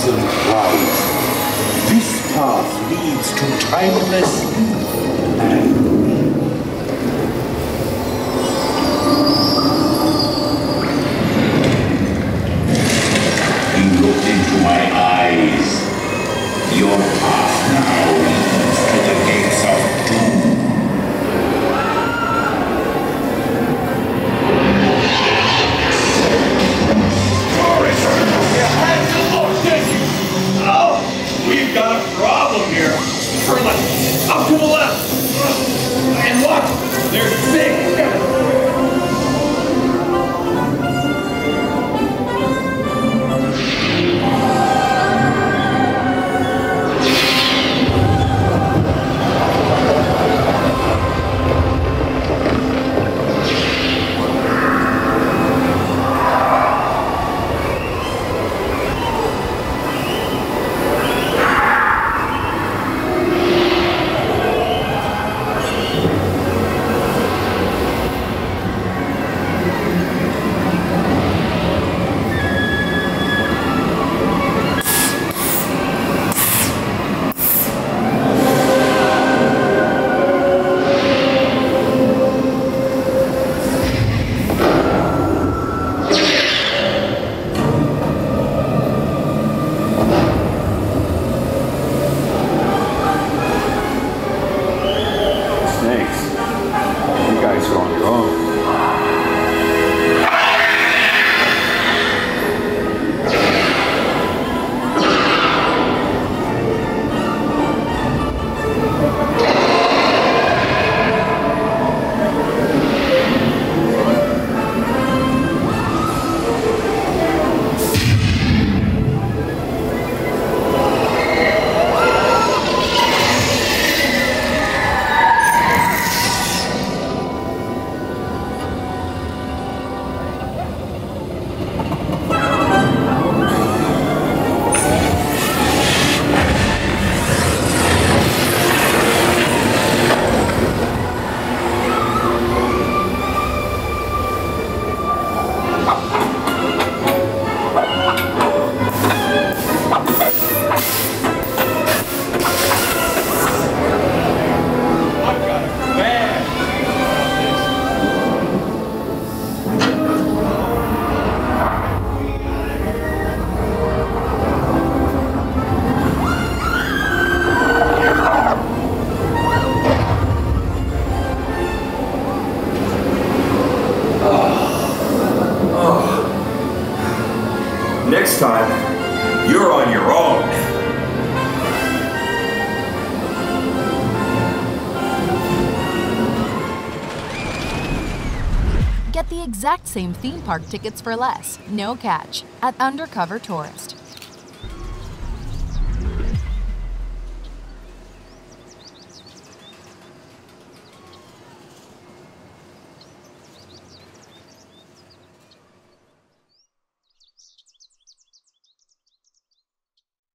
reason lies. This path leads to timeless and You looked into my eyes. Your path now look, there's time, you're on your own. Get the exact same theme park tickets for less, no catch, at Undercover Tourist.